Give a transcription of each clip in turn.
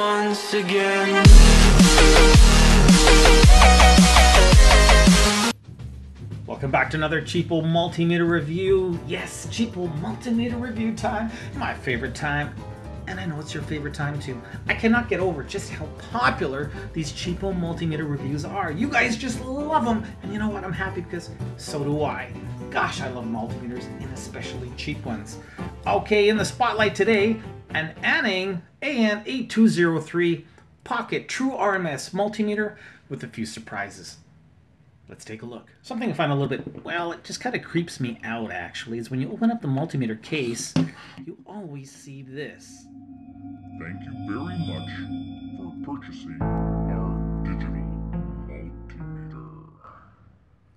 once again. Welcome back to another Cheapo Multimeter review. Yes, Cheapo Multimeter review time. My favorite time. And I know it's your favorite time too. I cannot get over just how popular these Cheapo Multimeter reviews are. You guys just love them. And you know what? I'm happy because so do I. Gosh, I love multimeters and especially cheap ones. Okay, in the spotlight today, an Aneng AN8203 Pocket True RMS multimeter with a few surprises. Let's take a look. Something I find a little bit, well, it just kind of creeps me out actually, is when you open up the multimeter case, you always see this. Thank you very much for purchasing our digital multimeter.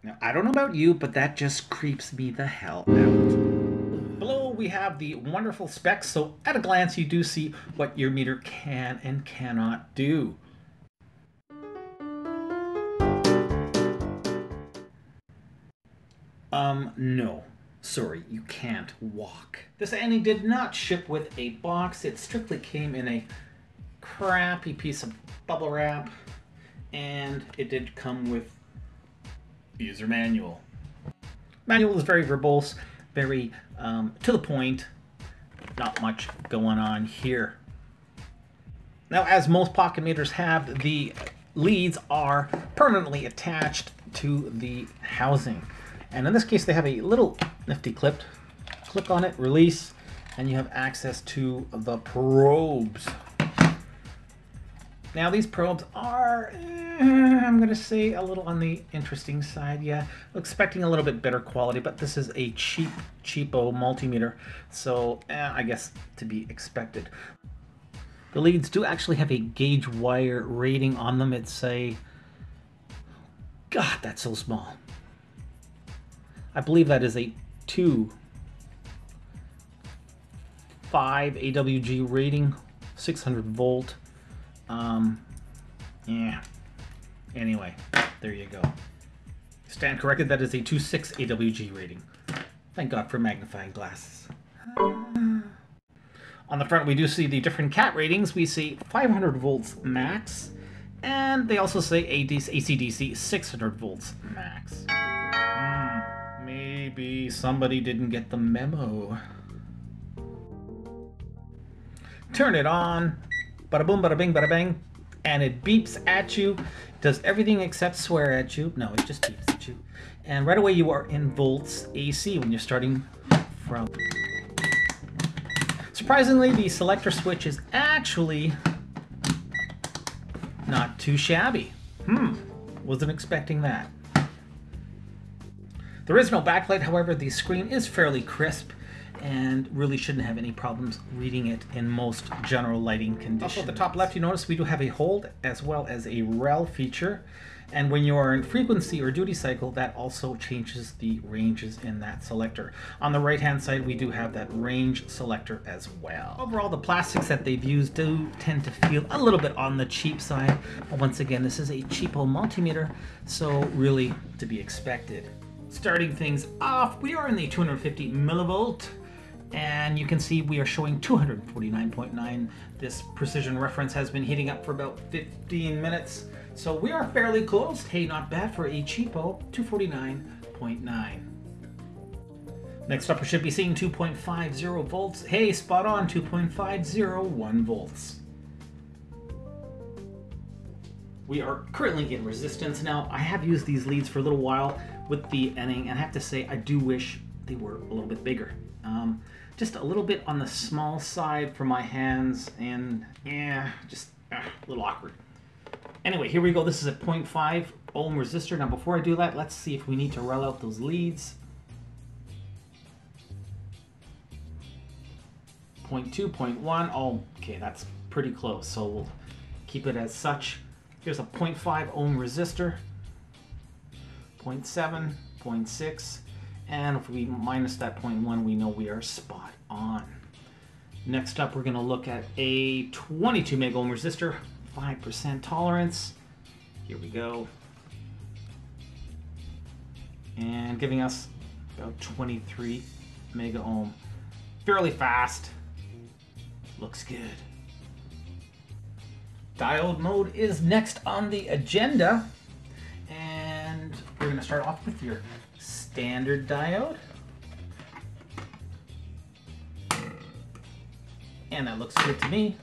Now, I don't know about you, but that just creeps me the hell out. We have the wonderful specs, so at a glance, you do see what your meter can and cannot do. Um, no. Sorry, you can't walk. This Aneng did not ship with a box. It strictly came in a crappy piece of bubble wrap, and it did come with user manual. Manual is very verbose, very um, to the point. Not much going on here. Now, as most pocket meters have, the leads are permanently attached to the housing. And in this case, they have a little nifty clip. Click on it, release, and you have access to the probes. Now these probes are, eh, I'm going to say, a little on the interesting side. Yeah, expecting a little bit better quality, but this is a cheap, cheapo multimeter, so eh, I guess to be expected. The leads do actually have a gauge wire rating on them. It's a, God, that's so small. I believe that is a 2 5 AWG rating, 600 volt. Um, yeah. Anyway, there you go. Stand corrected, that is a 2.6 AWG rating. Thank God for magnifying glasses. On the front, we do see the different cat ratings. We see 500 volts max, and they also say ACDC 600 volts max. Hmm, maybe somebody didn't get the memo. Turn it on. Bada boom, bada bing, bada bang. And it beeps at you. Does everything except swear at you. No, it just beeps at you. And right away you are in volts AC when you're starting from. Surprisingly, the selector switch is actually not too shabby. Hmm, wasn't expecting that. There is no backlight, however, the screen is fairly crisp and really shouldn't have any problems reading it in most general lighting conditions. Also at the top left, you notice we do have a hold as well as a rel feature. And when you are in frequency or duty cycle, that also changes the ranges in that selector. On the right-hand side, we do have that range selector as well. Overall, the plastics that they've used do tend to feel a little bit on the cheap side. But once again, this is a cheapo multimeter, so really to be expected. Starting things off, we are in the 250 millivolt and you can see we are showing 249.9. This precision reference has been heating up for about 15 minutes, so we are fairly close. Hey, not bad for a cheapo, 249.9. Next up, we should be seeing 2.50 volts. Hey, spot on, 2.501 volts. We are currently in resistance. Now, I have used these leads for a little while with the Aneng, and I have to say, I do wish they were a little bit bigger. Um, just a little bit on the small side for my hands, and yeah, just uh, a little awkward. Anyway, here we go. This is a 0.5 ohm resistor. Now, before I do that, let's see if we need to roll out those leads. 0.2, 0.1. Oh, okay, that's pretty close. So we'll keep it as such. Here's a 0.5 ohm resistor. 0.7, 0.6. And if we minus that 0.1, we know we are spot on. Next up, we're going to look at a 22 mega ohm resistor, 5% tolerance. Here we go. And giving us about 23 mega ohm. Fairly fast. Looks good. Diode mode is next on the agenda. And we're going to start off with your standard diode. And that looks good to me.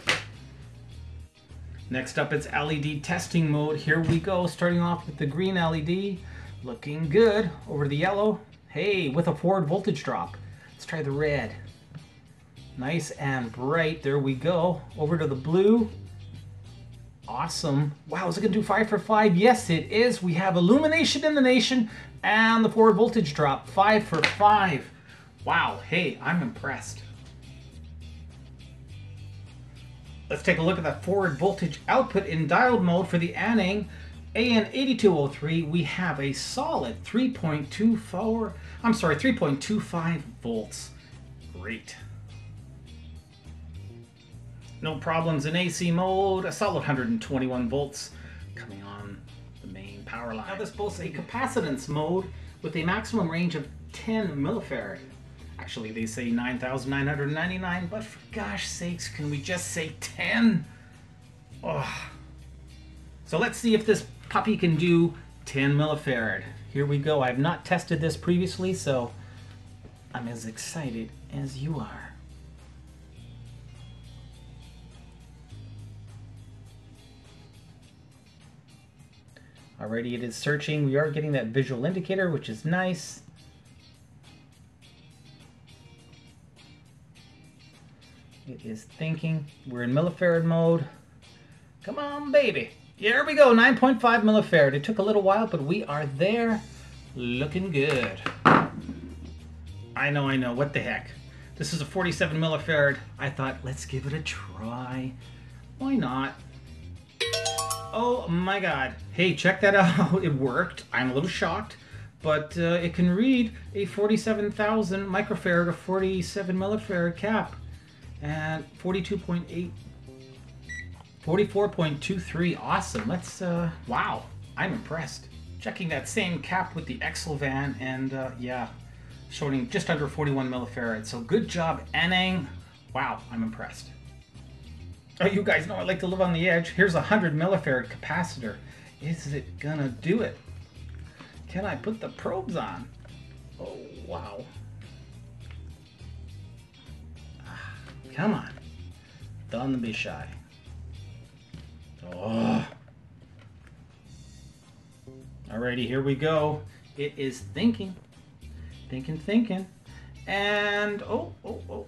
Next up, it's LED testing mode. Here we go, starting off with the green LED. Looking good. Over to the yellow. Hey, with a forward voltage drop. Let's try the red. Nice and bright. There we go. Over to the blue. Awesome. Wow, is it going to do 5 for 5? Yes, it is. We have illumination in the nation and the forward voltage drop. 5 for 5. Wow, hey, I'm impressed. Let's take a look at that forward voltage output in diode mode for the Aneng AN8203. We have a solid 3.24, I'm sorry, 3.25 volts. Great. No problems in AC mode, a solid 121 volts coming on the main power line. Now this boasts a capacitance mode with a maximum range of 10 millifarad. Actually, they say 9,999, but for gosh sakes, can we just say 10? Oh. So let's see if this puppy can do 10 millifarad. Here we go. I've not tested this previously, so I'm as excited as you are. Alrighty, it is searching. We are getting that visual indicator, which is nice. Is thinking. We're in millifarad mode. Come on, baby. Here we go, 9.5 millifarad. It took a little while, but we are there. Looking good. I know, I know. What the heck? This is a 47 millifarad. I thought, let's give it a try. Why not? Oh my god. Hey, check that out. It worked. I'm a little shocked. But uh, it can read a 47,000 microfarad or 47 millifarad cap. And 42.8... 44.23. Awesome. Let's... Uh, wow. I'm impressed. Checking that same cap with the Excelvan and uh, yeah, showing just under 41 millifarad. So good job, Aneng. Wow, I'm impressed. Oh, you guys know I like to live on the edge. Here's a 100 millifarad capacitor. Is it gonna do it? Can I put the probes on? Oh, wow. Come on. Don't be shy. Oh. Alrighty, here we go. It is thinking. Thinking, thinking. And, oh, oh, oh.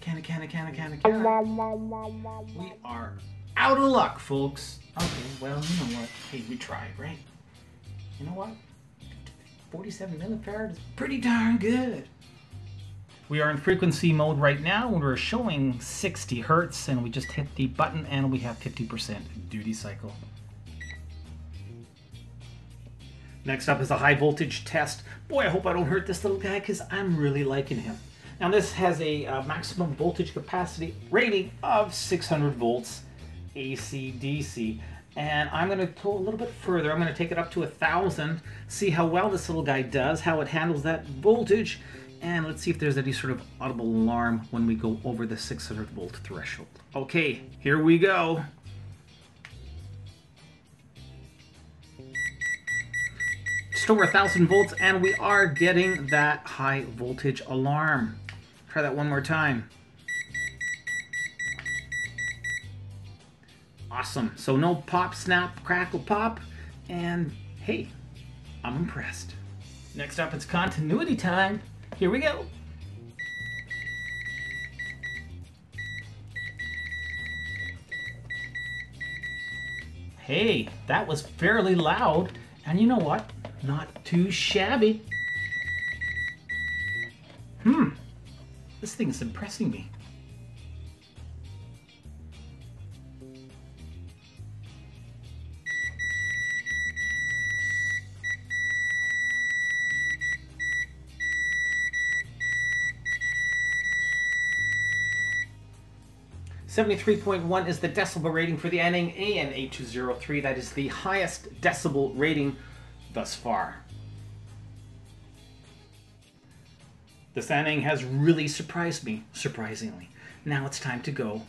Can it, can it, can it, can it, can it? We are out of luck, folks. Okay, well, you know what? Hey, we tried, right? You know what? 47 millifarad is pretty darn good. We are in frequency mode right now. and We're showing 60 hertz, and we just hit the button, and we have 50% duty cycle. Next up is a high voltage test. Boy, I hope I don't hurt this little guy, because I'm really liking him. Now this has a uh, maximum voltage capacity rating of 600 volts AC DC. And I'm going to pull a little bit further. I'm going to take it up to a thousand, see how well this little guy does, how it handles that voltage, and let's see if there's any sort of audible alarm when we go over the 600 volt threshold. Okay, here we go. Just over a thousand volts, and we are getting that high voltage alarm. Try that one more time. Awesome. So no pop, snap, crackle, pop. And hey, I'm impressed. Next up, it's continuity time. Here we go. Hey, that was fairly loud. And you know what? Not too shabby. Hmm. This thing is impressing me. Seventy-three point one is the decibel rating for the Aneng AN8203. That is the highest decibel rating thus far. This Aneng has really surprised me, surprisingly. Now it's time to go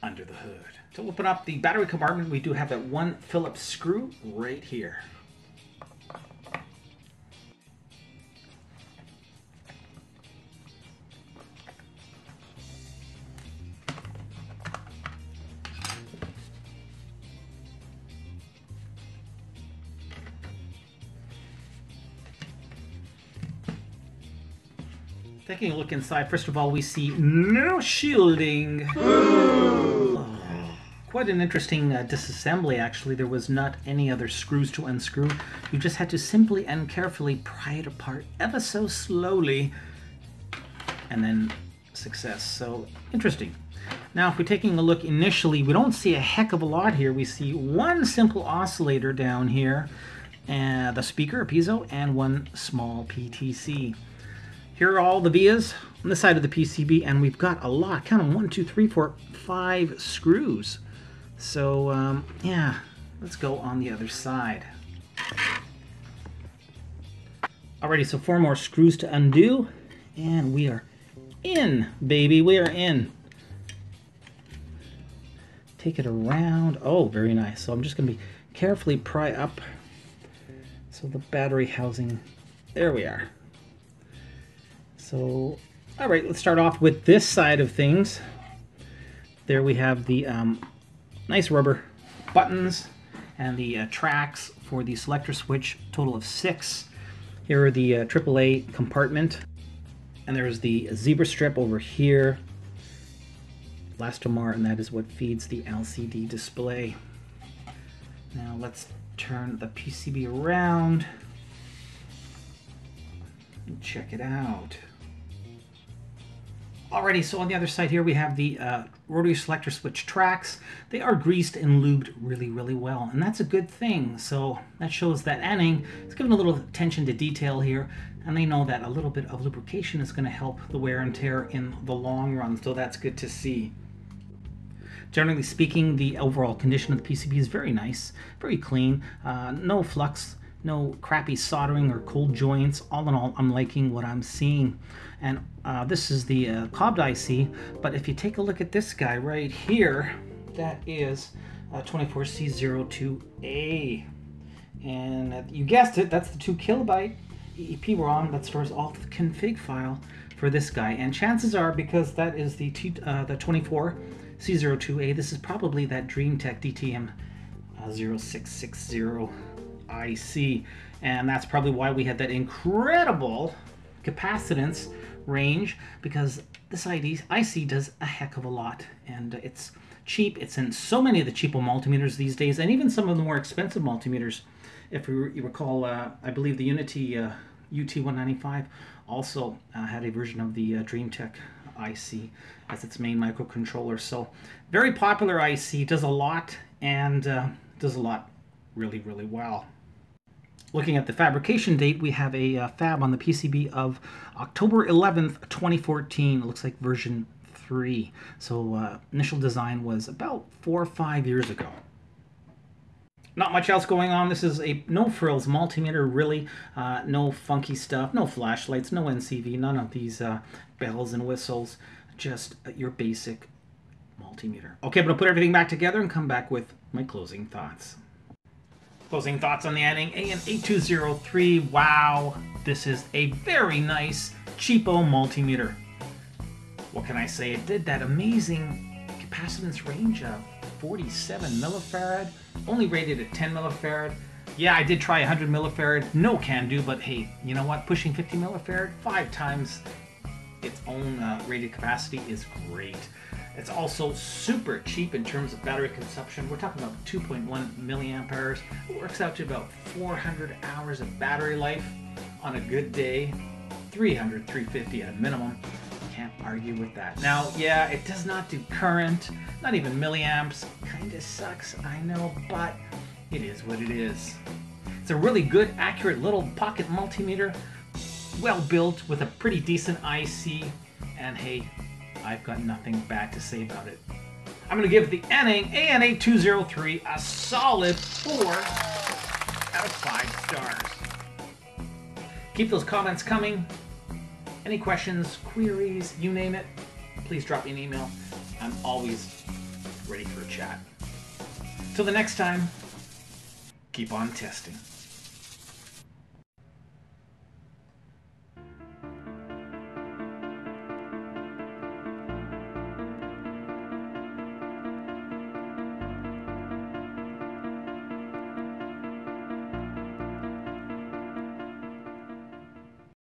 under the hood. To open up the battery compartment, we do have that one Phillips screw right here. Taking a look inside, first of all, we see no shielding. Oh, quite an interesting uh, disassembly, actually. There was not any other screws to unscrew. You just had to simply and carefully pry it apart ever so slowly. And then success. So, interesting. Now, if we're taking a look initially, we don't see a heck of a lot here. We see one simple oscillator down here, and the speaker, a piezo, and one small PTC. Here are all the vias on the side of the PCB, and we've got a lot. Count them, one, two, three, four, five screws. So, um, yeah, let's go on the other side. Alrighty, so four more screws to undo, and we are in, baby, we are in. Take it around. Oh, very nice. So I'm just going to be carefully pry up. So the battery housing, there we are. So, all right, let's start off with this side of things. There we have the um, nice rubber buttons and the uh, tracks for the selector switch, total of six. Here are the uh, AAA compartment. And there's the zebra strip over here. Elastomer, and that is what feeds the LCD display. Now let's turn the PCB around and check it out. Alrighty, so on the other side here we have the uh, rotary selector switch tracks. They are greased and lubed really, really well, and that's a good thing. So that shows that Aneng is giving a little attention to detail here, and they know that a little bit of lubrication is going to help the wear and tear in the long run, so that's good to see. Generally speaking, the overall condition of the PCB is very nice, very clean, uh, no flux, no crappy soldering or cold joints. All in all, I'm liking what I'm seeing. And uh, this is the uh, cobbed IC, but if you take a look at this guy right here, that is uh, 24C02A. And uh, you guessed it, that's the 2 kilobyte EEPROM that stores all the config file for this guy. And chances are, because that is the, T, uh, the 24C02A, this is probably that DreamTech DTM. Uh, 0660 IC. And that's probably why we had that incredible capacitance range because this IC does a heck of a lot and it's cheap. It's in so many of the cheaper multimeters these days and even some of the more expensive multimeters. If you recall, uh, I believe the UNI-T uh, UT195 also uh, had a version of the uh, DreamTech IC as its main microcontroller. So very popular IC, does a lot and uh, does a lot really, really well. Looking at the fabrication date, we have a uh, fab on the PCB of October 11th, 2014. It looks like version 3. So uh, initial design was about four or five years ago. Not much else going on. This is a no frills multimeter, really. Uh, no funky stuff, no flashlights, no NCV, none of these uh, bells and whistles. Just your basic multimeter. Okay, I'm going to put everything back together and come back with my closing thoughts. Closing thoughts on the Aneng AN8203. Wow, this is a very nice cheapo multimeter. What can I say? It did that amazing capacitance range of 47 millifarad, only rated at 10 millifarad. Yeah, I did try 100 millifarad, no can do, but hey, you know what? Pushing 50 millifarad five times its own uh, rated capacity is great. It's also super cheap in terms of battery consumption. We're talking about 2.1 milliamp hours. It works out to about 400 hours of battery life on a good day. 300, 350 at a minimum. Can't argue with that. Now, yeah, it does not do current, not even milliamps. Kinda sucks, I know, but it is what it is. It's a really good, accurate little pocket multimeter, well built with a pretty decent IC, and hey, I've got nothing bad to say about it. I'm going to give the Aneng AN8203 a solid 4 out of 5 stars. Keep those comments coming. Any questions, queries, you name it, please drop me an email. I'm always ready for a chat. Till the next time, keep on testing.